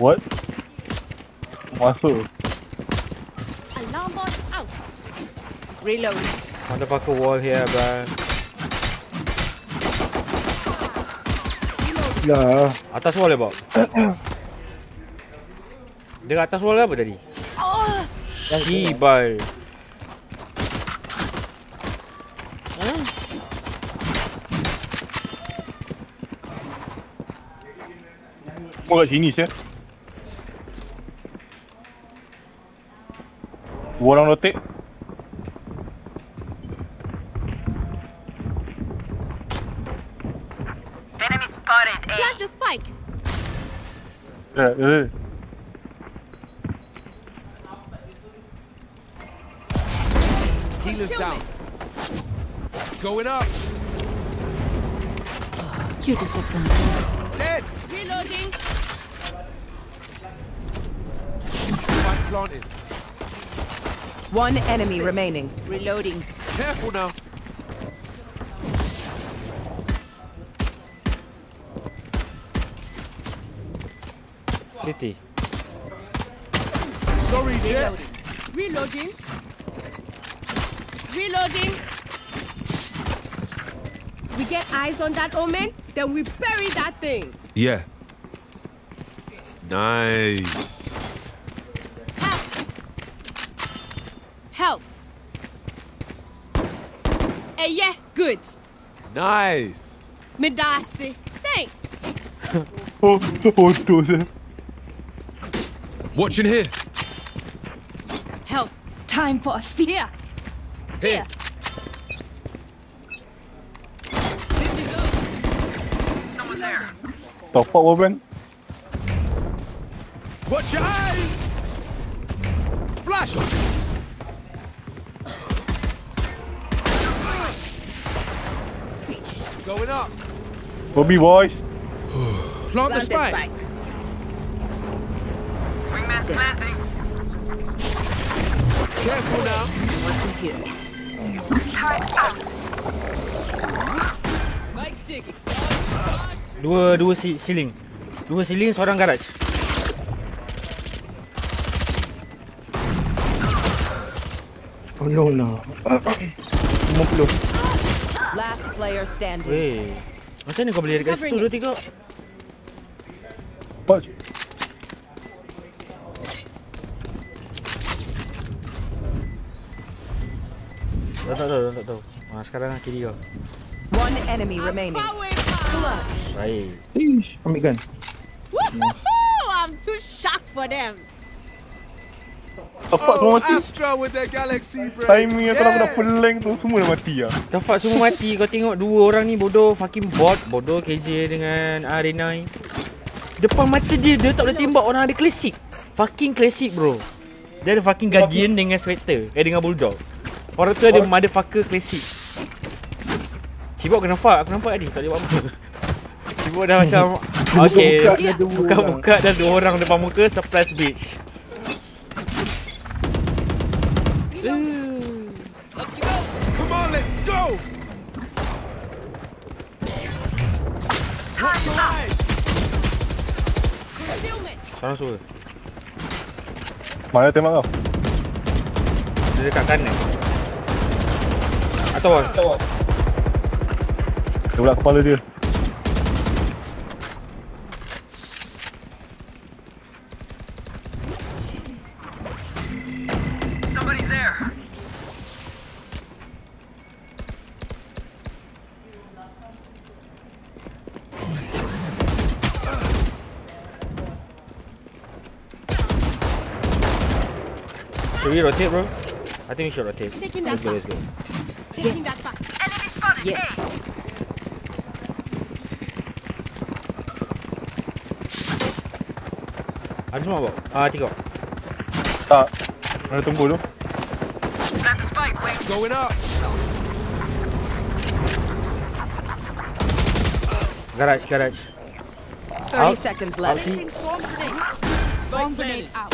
What? Masuk. Alarm bot out. Reload. Motherfucker wall here, bro. Lah. Atas wall ya, Bob? Dia kat atas wall ke apa tadi? Oh, Shibal. Semua kat sini saya. Dua orang rotate. Plant the spike. Eh, eh. Healer's down. Going up. You disappoint. Dead. Reloading. Spike planted. One enemy remaining. Reloading. Careful now. City. Sorry, Jet. Reloading. Reloading. We get eyes on that omen, then we bury that thing. Yeah. Nice. Help. Help. Hey, yeah, good. Nice. Medasi. Thanks. Oh, bodoh saya. Watching here. Help. time for a fear. Here. This is up. Top up Warben. Watch your eyes. Flash. Going up. Bobby boys. Plant the Plant the spike. spike. Careful now. Watching here. Spike stick. Dua dua si ceiling. Dua ceiling, seorang garage. Tolong lah. 50. Last player standing. Weh. Macam ni kau boleh dekat situ dua tiga? Cepat. Tak tahu, tak tahu, tak tahu. Ha, sekarang kiri kau. One enemy remaining. Baik. Ish, ambil kan. Woohoo! I'm too shocked for them. Tepat semua Oh, mati. Astra with their galaxy break. Timing kalau aku dah pelang tu semua dah mati lah. Tafak semua mati Kau tengok dua orang ni bodoh Fucking bot Bodoh KJ dengan Arena Depan mata dia Dia tak boleh tembak orang ada klasik Fucking klasik bro Dia ada fucking Guardian dengan Spectre Eh dengan Bulldog Orang tu ada motherfucker klasik Cibok kena fuck Aku nampak tadi Tak boleh buat apa. Cibok dah macam Okay buka Buka-buka dah dua orang depan muka Surprise bitch. Come on, let's go. Seorang suruh Mana tembak kau? Dia dekat kanan. Atau Atau Dia belah kepala dia. Should we rotate bro? I think we should rotate Taking Let's that go let's go Taking that back. Yes. Ada semua bawa? Ah tiga Tak. Mana tunggu tu? Going up. Garage garage 30 Out. seconds Out left. see Swarm grenade. Swarm grenade out.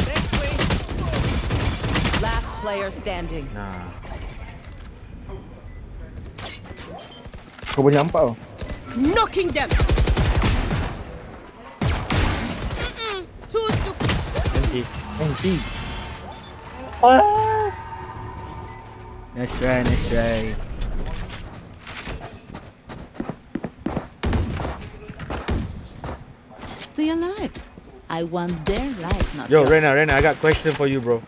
Last player standing. Nah Kau boleh nampak tau. Knocking them. Empty. Empty. Nice try, nice try. Stay alive. I want their life, not Yo, yours. Rena, Rena, I got question for you, bro.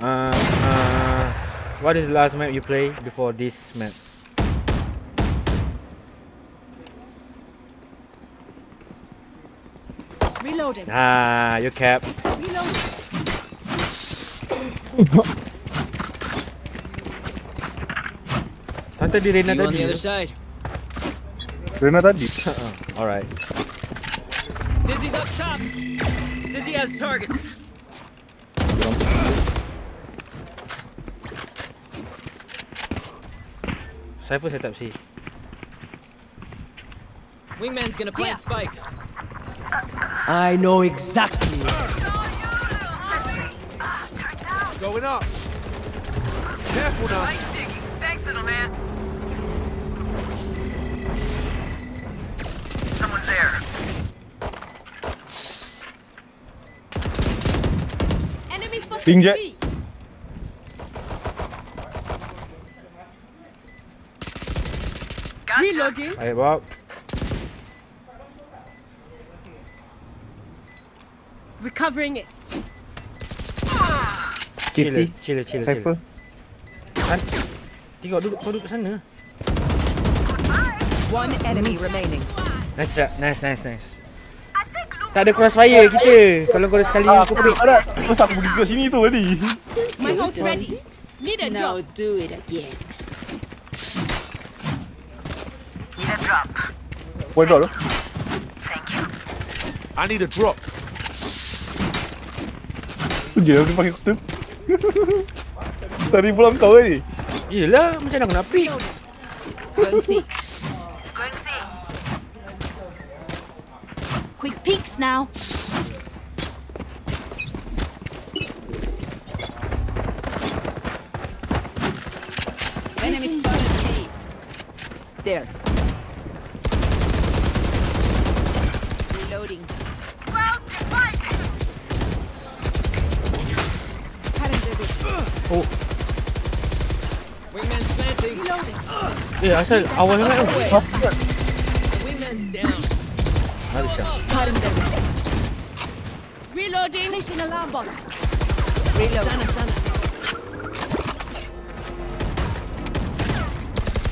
Uh, uh, what is the last map you play before this map? Reloading. Ah, you cap. Reloading. Kan tadi Rena See you on the other side. Rena tadi. Oh, alright. Dizzy's up top. Dizzy has targets. Cypher set up C. Wingman's gonna plant spike. I know exactly. Going up. Careful now. Thanks, little man. Someone's there. Enemy spotted B. Gotcha. Reloading. Ayo Bob. Recovering it. Chill, chill, chill. Cypher. Kan? Tengok duduk, kau duduk sana. One enemy remaining. Nice shot, nice, nice, nice. Tak ada crossfire kita. Kalau kau ada sekali Ah, aku pelik. ada. Terus aku pergi ke sini tu tadi. My ult's ready. Need a Now drop. do it again. Need a drop. Drop tu. Thank you. I need a drop. Tu je aku pakai kutip. Tadi pulang kau tadi. Yelah, macam mana aku nak pick? Going C. Going C. Quick peeks now. Enemy spotted C. There. Reloading. Well, to fight. Wingman's planting. Eh, asal awal sangat tu. Wingman's down. Ada shot. Reloading. Placing alarm bot. Sana, sana.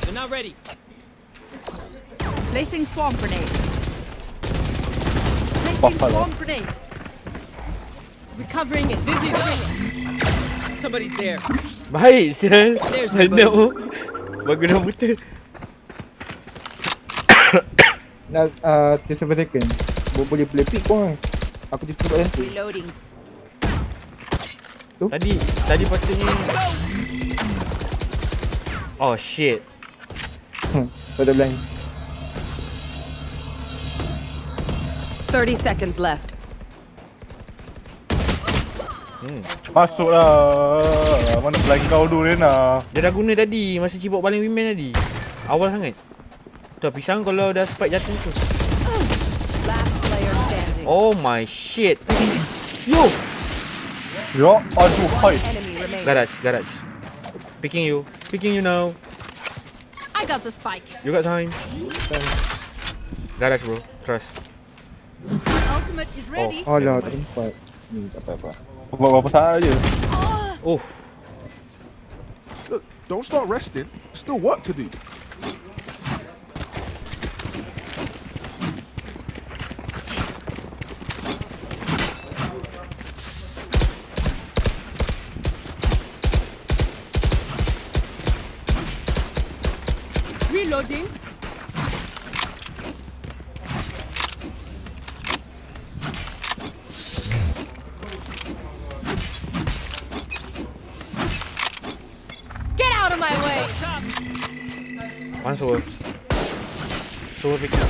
They're not ready. Placing swarm grenade. Placing Buffalo. swarm grenade. Recovering it. Dizzy's up. Somebody's there. Baik, sial. Mana oh. Bagus buta. Nak uh, 37 second. Bo- Boleh boleh pick kau kan. Aku just buat nanti. Reloading. Tadi, tadi patutnya. Oh shit. Pada blind. 30 seconds left. Masuklah. Mana pelan kau dulu Rena. Dia dah guna tadi masa cibok baling women tadi. Awal sangat. Tu pisang kalau dah spike jatuh tu. Oh my shit. Yo, Ya, aduh, hai. Garage, garage. Picking you. Picking you now. I got the spike. You got time. Garage bro. Trust. Ultimate is ready. Alah, tempat. Ni tak apa-apa. Buat berapa saat je. Oh, Look, don't start resting. Still work to do. Reloading. Soul. Soul picking up.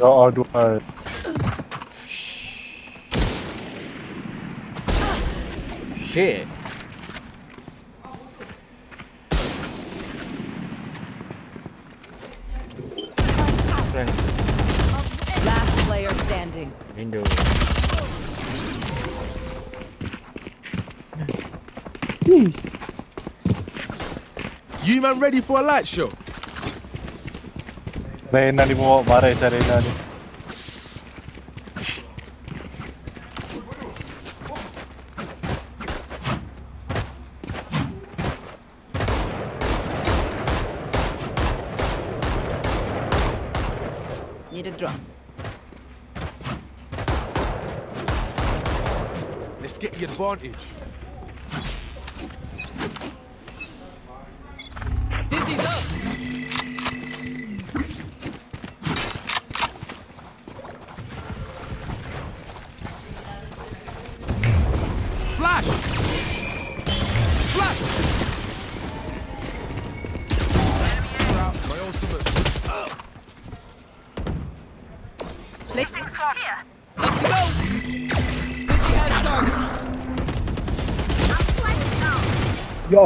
Ya, aduh, hai. Shit. Friend. Last player standing. Window. You man ready for a light show? Rena ni bawa barai saya Rena ni. Need a drop. Let's get the advantage.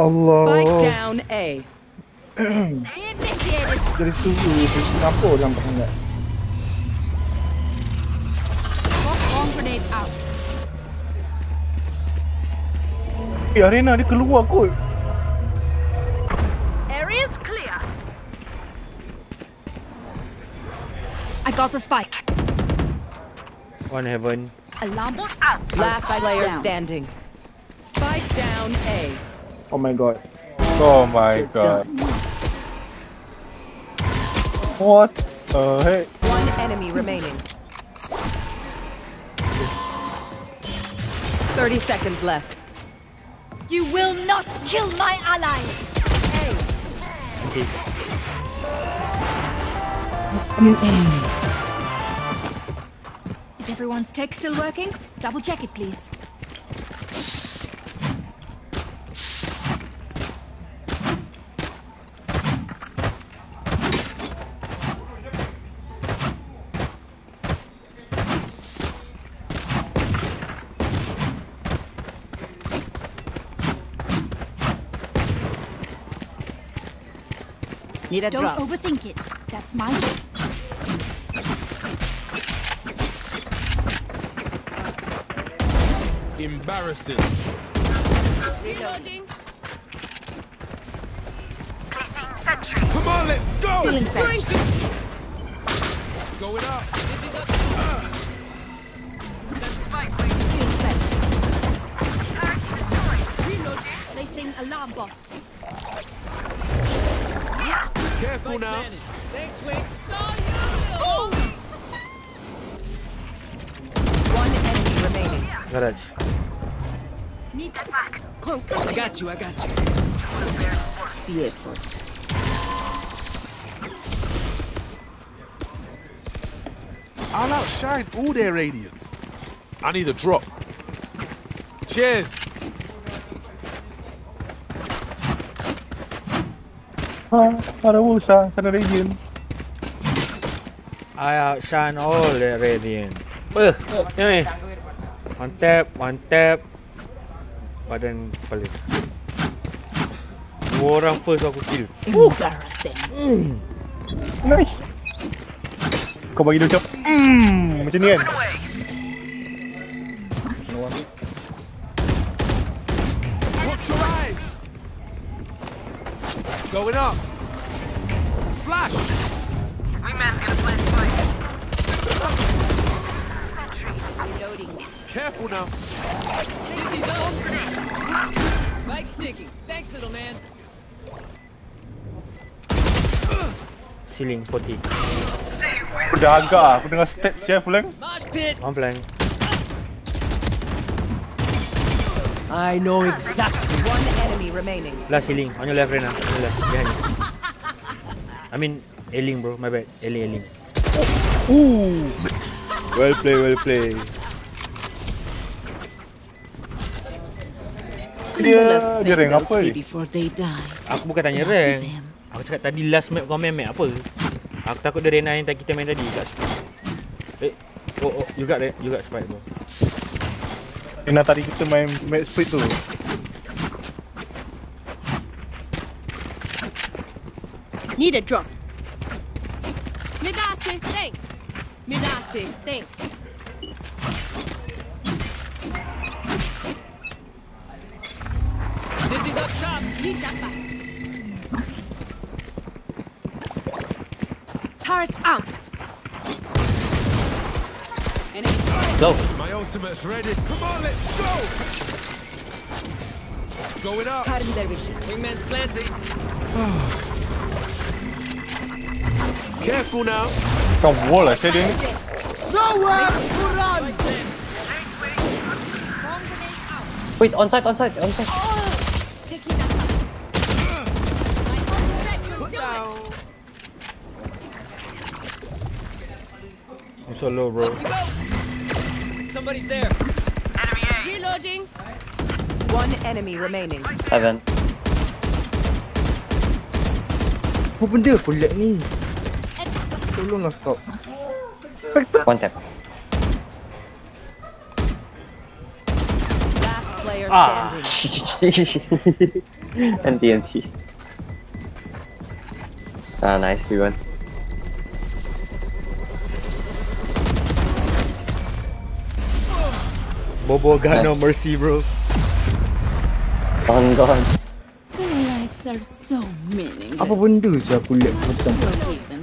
Allah. Spike down A. Initiated. Dari suhu, dari kenapa orang tak sangat? Bomb grenade out. Eh Arena dia keluar kot. Area's clear. I got the spike. One heaven. Alarm bot Out. Last player down. standing. Spike down A. Oh my god. Oh my god. What the heck? One enemy remaining. 30 seconds left. You will not kill my ally. Okay. Is everyone's tech still working? Double check it, please. Need a Don't drop. overthink it. That's my job. Embarrassing. Reloading. Placing sentry. Come on, let's go! Going Going up. Dizzy's up. Spike wing. Turret destroyed. Reloading. Placing alarm bot. Careful Spike now. planted. Thanks, Wing. One enemy remaining. Garage. Need Get back. I got you. I got you. The effort. I'll outshine all their radiance. I need a drop. Cheers. Ha, ada usaha sana Radiant. I outshine all the radiant. Eh, ni. One tap, one tap. Badan kepala. Dua orang first aku kill. Embarrassing. Nice. Kau bagi dia macam hmm, macam ni kan. Careful now. Dizzy's up. Spike's ticking. Thanks, little man. Ceiling 40. Aku dah agak. Aku dengar step chef lang. Mosh pit. One flank. I know exactly. One enemy remaining. Last ceiling. On your left right now. On your left. Behind you. I mean, ailing bro. My bad. Ailing, ailing. Ooh. Well played, well play. Dia dia rank apa ni? Aku bukan tanya rank. Aku cakap tadi last map kau main map apa? Aku takut dia Rena yang tadi kita main tadi kat spike. Eh, oh, oh, you got it. You got spike bro. Kena tadi kita main match split tu. Need a drop. Midasi, thanks. Midasi, thanks. Need that back. Turret out. Go. My ultimate's ready. Come on, let's go. Going up. Wingman's planting. Careful now. Kau wall lah saya dia ni. Wait, on site, on site, on site. Oh, I'm so low, bro. We go. Somebody's there. Enemy A. Reloading. One enemy remaining. Heaven. Apa benda pelik ni? Tolonglah stop. One tap. Last player Ah. standing. and TNT. Ah, nice, we won. Bobo got no mercy, bro. On God. The lives are so meaningless. Apa benda je aku lihat macam Even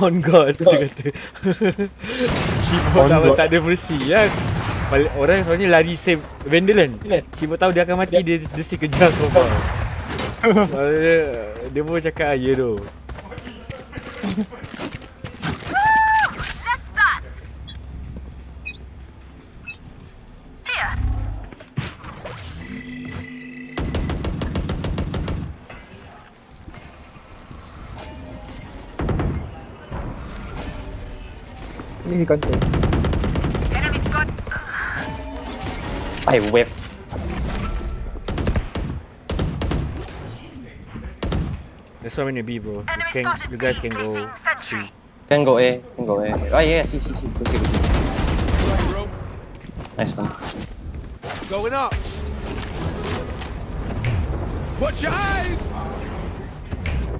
On God, dia kata. Cibot On tak, God. tak ada mercy kan. Balik, orang sebenarnya lari save Vandal kan. Cibot tahu dia akan mati, dia, dia si kejar semua. dia, dia pun cakap, ah, ya tu. Ni kantor. Enemy spot. I whiff. There's so many B, bro. You, can, you guys can go C. Can go A, can go A. Oh yeah, see, see, see. Go see, go see. Nice one. Going up. Watch your eyes.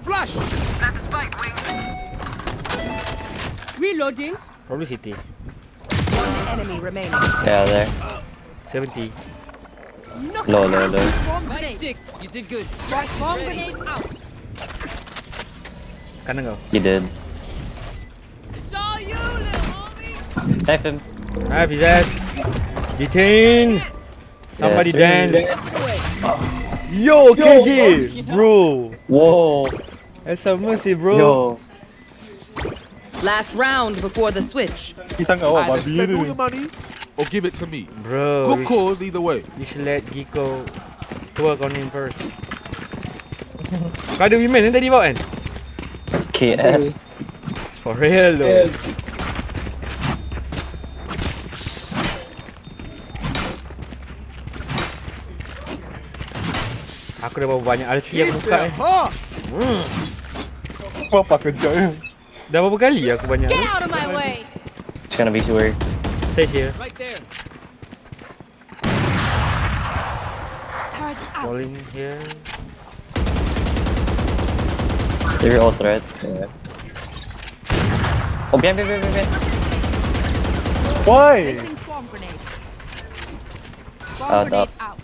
Flash. Plant the spike, wings. Reloading. Probably City. One enemy remaining. Yeah, there. 70. Low, low, low. Swarm Nice grenade. You did good. Swarm grenade out. Kanan kau. He did. It's all you, little homie. Knife him. Ah, Fizaz. Detain. Somebody Yes. dance. Yo, KJ, bro. Whoa. That's some mercy, bro. Yo. Last round before the switch. Kita kau awak Either babi spend all your money or give it to me. Bro, Good you, cause either way. you should let Gekko work on him first. Kau ada women kan tadi bawa kan? KS. For real though. Aku dah berapa banyak RT aku buka eh. Ha! Apa kejap ni? Dah berapa kali aku banyak Get out of my way. It's gonna be too early. Sage here. Right there. Turret out. Falling here. They're all threat. Yeah. Oh, behind, behind, behind, behind. Why? Placing swarm grenade. Swarm Out, grenade up. out.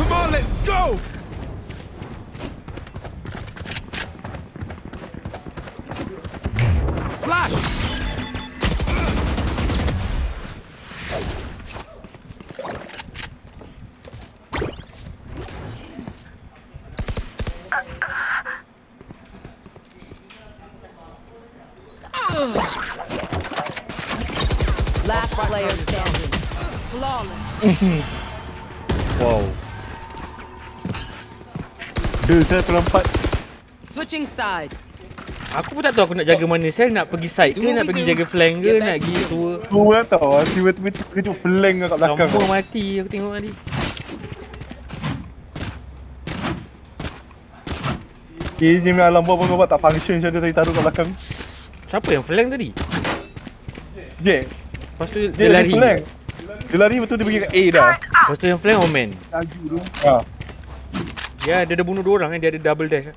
Come on, let's go. Saya terlempat. Switching sides. Aku pun tak tahu aku nak jaga mana. Saya nak pergi side ke, nak pergi jaga flank ke, nak pergi tua. Tua tau. Tiba-tiba terkejut flank kat belakang. Semua mati aku tengok tadi. KJ punya alam buat apa tak function macam dia tadi taruh kat belakang. Siapa yang flank tadi? Jack. Lepas tu dia, Dia lari. Flank. Dia lari betul dia pergi ke A dah. Lepas tu yang flank Omen. Laju tu. Ha. Ya, dia dah bunuh dua orang kan. Dia ada double dash. Eh.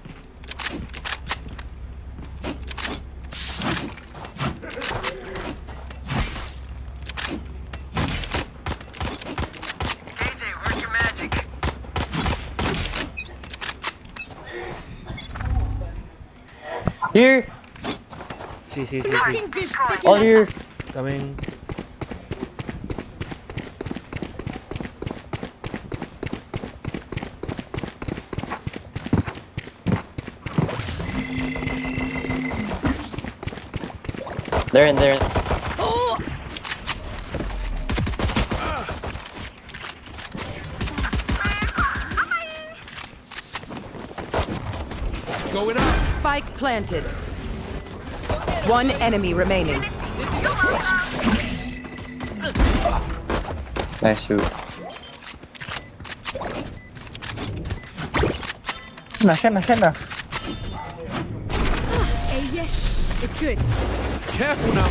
Here. See, see, see, see. All here. Coming. They're in there. Going up. Spike planted. One enemy remaining. Nice shoot. Nah, Shanna, Shanna. Hey, yes, it's good. Careful now.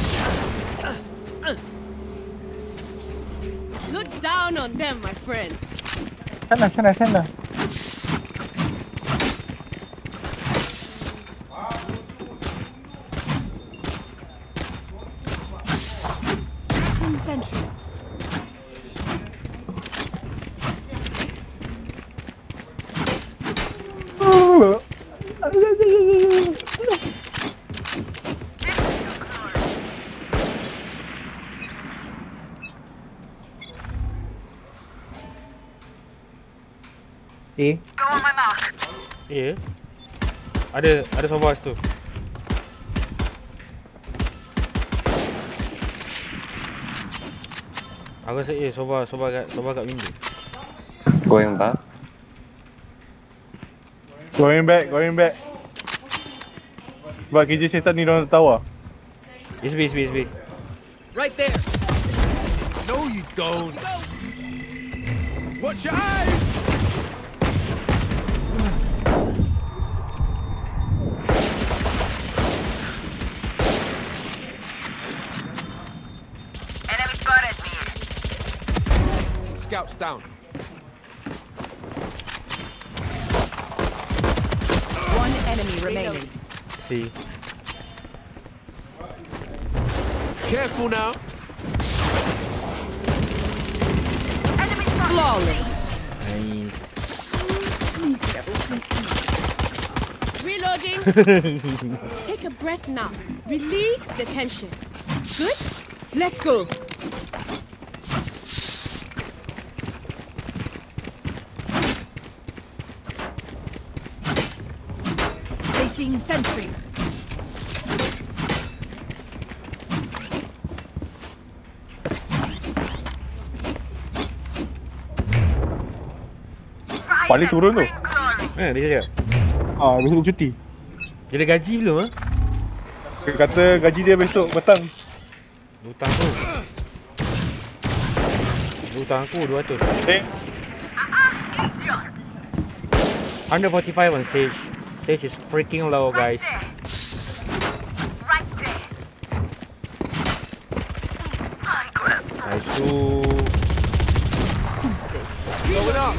Look down on them, my friends. Shanna, Shanna, Shanna. Eh, Go on my mark. Ya. Ada ada sofa situ. Aku rasa eh sofa sofa kat sofa kat window. Going back. Going back, going back. Sebab kerja setan ni orang tak tahu lah. It's B, it's B, it's B. Right there. No, you don't. Watch your eyes. Down. One enemy remaining. See. Careful now. Flawless. Nice. Reloading. Take a breath now. Release the tension. Good? Let's go. Placing sentry. Paling turun tu. Eh, dia cakap. Ah, besok cuti. Dia ada gaji belum ah? Dia kata gaji dia besok petang. Hutang tu. Hutang aku 200. Eh, 145 on Sage. Sage is freaking low, guys. Right there. My goodness. Nice. Going up.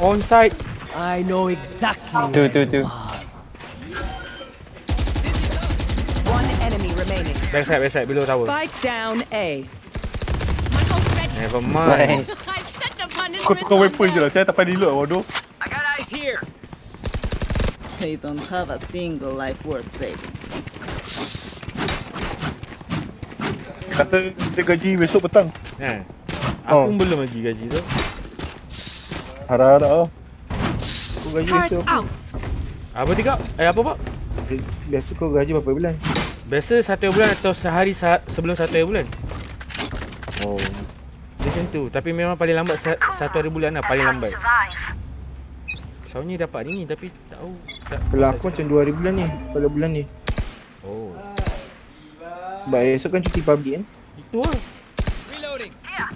On site. I know exactly. Two, two, two. One enemy remaining. Backside, backside, below tower. Spike down A. My host ready. Never mind. Nice. I set the punishment. kau tukar weapon je lah. Saya tak pandai reload bodoh. They don't have a single life worth saving. Kata dia gaji besok petang. Eh. Aku Oh. belum lagi gaji tu. Harap-harap lah. kau gaji besok. Apa tiga? Eh apa pak? Biasa kau gaji berapa bulan? Biasa satu bulan atau sehari sa- sebelum satu bulan. Oh, Dia macam tu. Tapi memang paling lambat sa- satu hari bulan lah. Paling lambat. Survive. Soalnya dapat ni tapi tak tahu. Tak, kalau aku macam 2 hari bulan ni. Pada bulan ni. Oh. Sebab esok kan cuti public kan. Itu lah. Reloading. Here.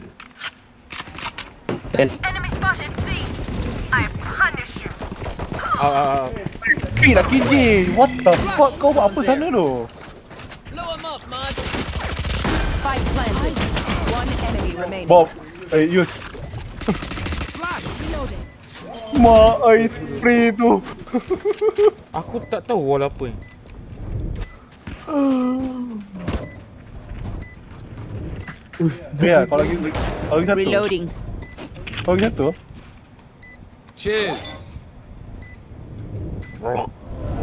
In. Enemy spotted. C. I punish you. Ah, ah, ah. Eh, dah KJ. What the fuck? Kau buat apa sana tu? Blow him up, man. Spike planted. One enemy remaining. Bob. Eh, use. Mak, air spray tu. Aku tak tahu wall apa ni. Ya, kalau lagi kalau lagi satu. Reloading. Kalau lagi satu. Cheers.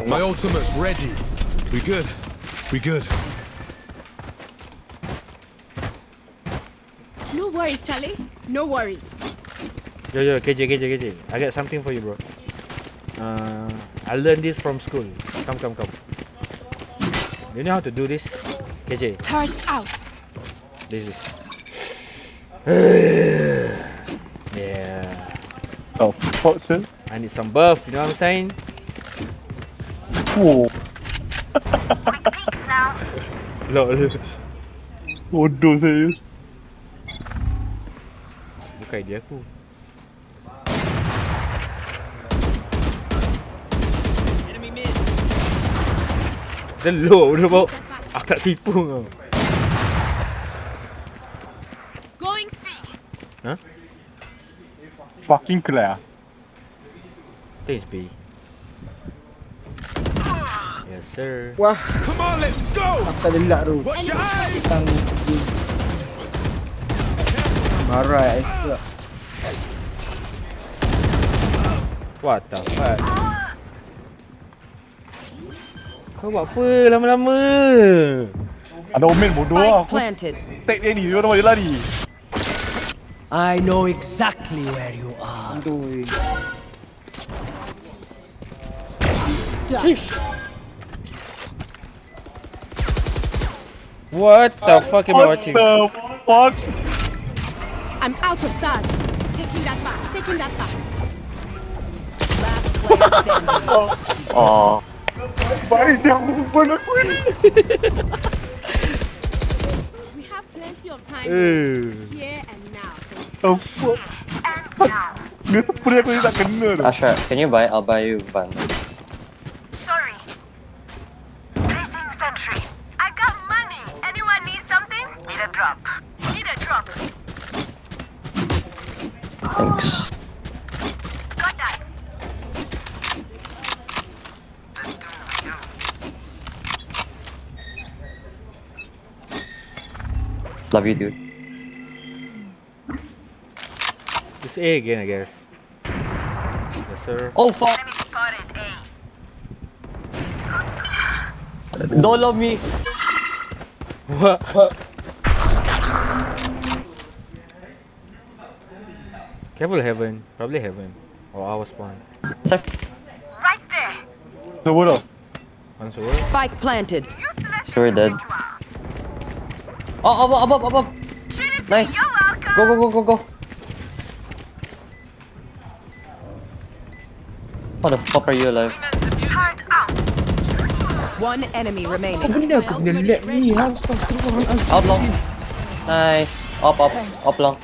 My ultimate's ready. We good? We good? No worries, Charlie. No worries. Yo yo, KJ, KJ, KJ. I got something for you, bro. Uh, I learned this from school. Come, come, come. You know how to do this, KJ? Turret out. This is. yeah. Oh, fuck, sir. I need some buff. You know what I'm saying? Peeks now. Lol. bodoh saya. Bukan idea aku. Dia low dia bawa. Aku tak tipu kau. Going C. Fucking clear. Thanks, B. Yes, sir. Wah, Come on, let's go! tak lelak tu. Watch your eyes! Tang Marah eh pula. What the fuck? Kau buat apa lama-lama? Ada omen bodoh lah. Aku planted. tag dia ni, dia orang dia lari. I know exactly where you are. Aduh. Sheesh. What the fuck am I watching? What the fuck? I'm out of stars. Taking that back. Taking that back. Last player standing. Oh, Baik dia bukan aku ni. We have plenty of time here and now. Oh fuck. And now. Dia spray aku ni tak kena tu. Ashraf, can you buy? I'll buy you van. Sorry. Placing sentry. I got money. Anyone need something? Need a drop. Need a drop. Thanks. Got that. Love you, dude. It's A again, I guess. Yes, sir. Oh fuck! Enemy spotted. A. Don't love me. What? Careful, heaven. Probably heaven. Or our spawn. Saf- Right there. So bodoh. One sewer. Spike planted. Useless. So we're dead. Oh, above, above, above. Shoot. Nice. You're. Go, go, go, go, go. How the fuck are you alive? Turret out. One enemy remaining. Apa ni aku punya lag ni? Astagfirullahaladzim. Up long. Nice. Up, up, up long.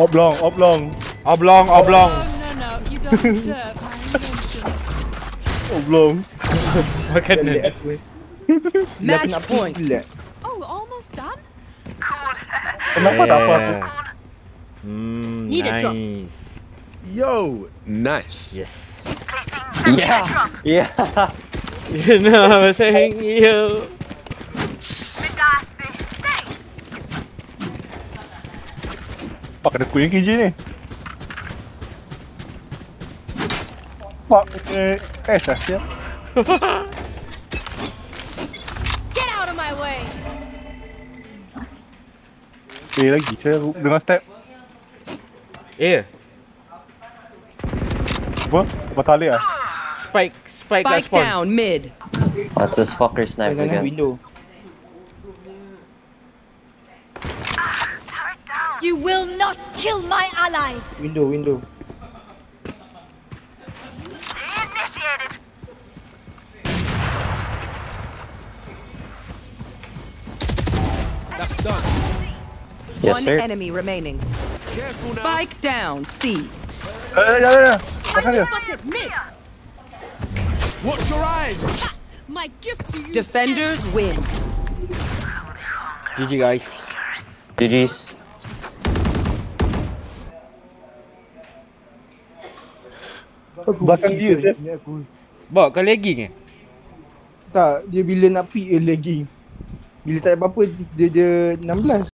Oblong, oblong. Oblong, oblong. No, no, you don't deserve my attention. Oblong. Makan Lag ni. aku eh. Lag Match point. Kenapa tak apa aku? Hmm, Need a drop. nice. Yo, nice. Yes. Yeah. Yeah. You know what I'm saying? Yo. Fuck, ada queen KJ ni. Fuck, eh, eh, Sasha. Eh, lagi, saya dengan step. Eh, Apa? Batalya ah? spike, spike Spike spawn. down mid. What's this fucker snipe Jangan again? window. You will not kill my allies! Window, window. Yes, One sir. enemy remaining. Careful now. Spike down C. Ya, ya, ya. Makan dia. Spotted mid. Watch your eyes. My gift to you. Defenders win. GG guys. GG's. Belakang dia saya. Bawa kau lagging eh? Tak, dia bila nak pick dia lagging. Bila tak ada apa-apa dia dia 16.